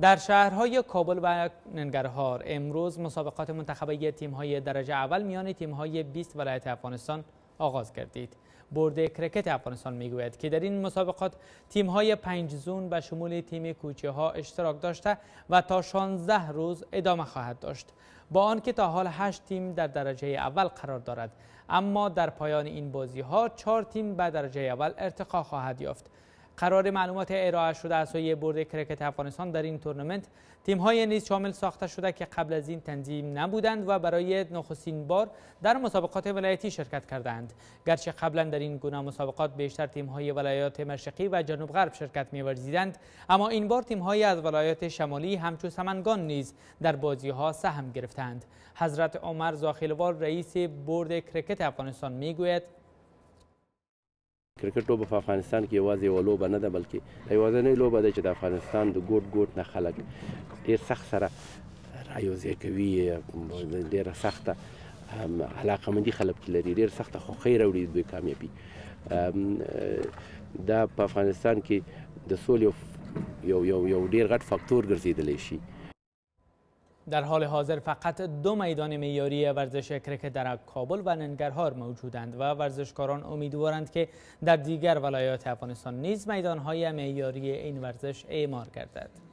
در شهرهای کابل و ننگرهار امروز مسابقات منتخبه تیم‌های درجه اول میان تیم‌های 20 ولایت افغانستان آغاز گردید. برد کرکت افغانستان می‌گوید که در این مسابقات تیم‌های پنج زون به شمول تیم کوچه ها اشتراک داشته و تا 16 روز ادامه خواهد داشت. با آنکه تا حال 8 تیم در درجه اول قرار دارد اما در پایان این بازی ها 4 تیم به درجه اول ارتقا خواهد یافت. قرار معلومات ارائه شده از سوی برد کرکت افغانستان در این تورنمنت. تیم های نیز شامل ساخته شده که قبل از این تنظیم نبودند و برای نخستین بار در مسابقات ولایتی شرکت کردند گرچه قبلا در این گونه مسابقات بیشتر تیم های ولایات مشرقی و جنوب غرب شرکت می‌ورزیدند اما این بار تیم های از ولایات شمالی همچو سمنگان نیز در بازی ها سهم گرفتند حضرت عمر زاخیلوال رئیس برد کرکت افغانستان می‌گوید کرکټ لوبه په افغانستان کې یوازې یو لوبه نه ده بلکې یوازینۍ لوبه ده چې د افغانستان د ګوټ ګوټ نه خلک ډیر سخت سره رايوځای کوي ډیره سخته علاقه مندي خلک لري ډیر سخته خوښي راوړي دوی کامیابی دا په افغانستان کې د سولې یو یو یو ډیر غټ فاکتور ګرځیدلی شي در حال حاضر فقط دو میدان معیاری ورزش کرکت در کابل و ننگرهار موجودند و ورزشکاران امیدوارند که در دیگر ولایات افغانستان نیز میدانهای معیاری این ورزش اعمار گردد.